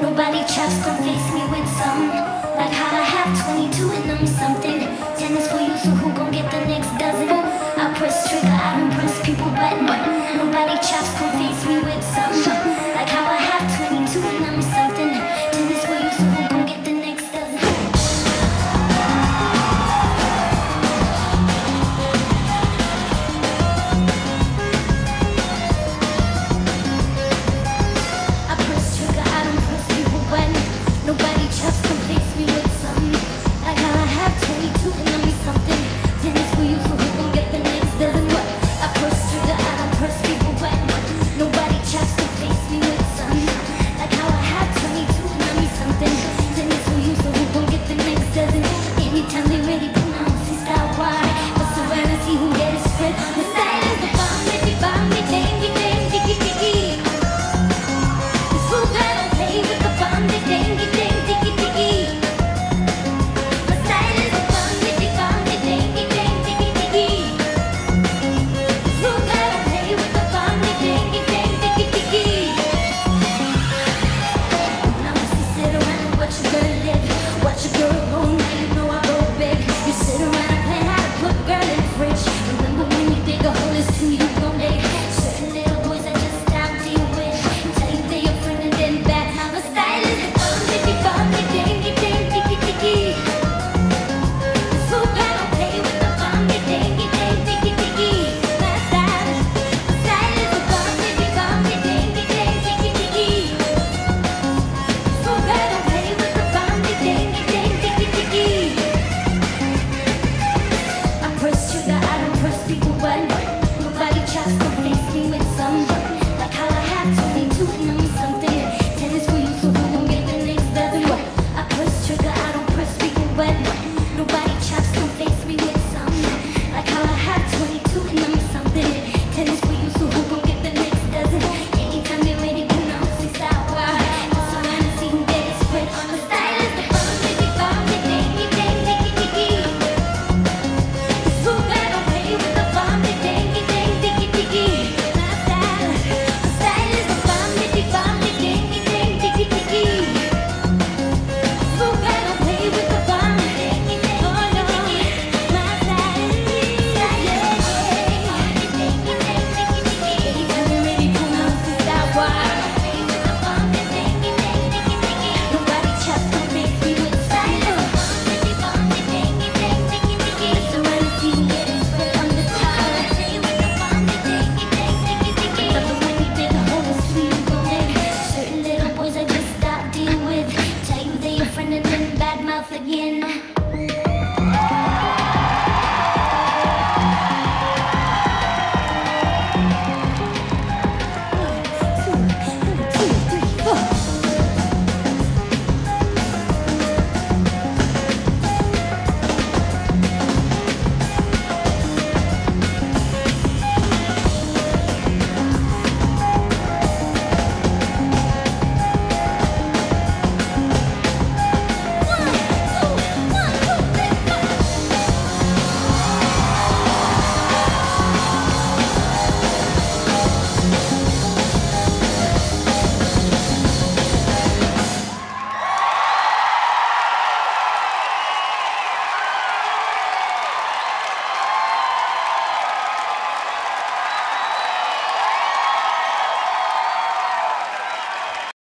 Nobody chaps, to face me with some.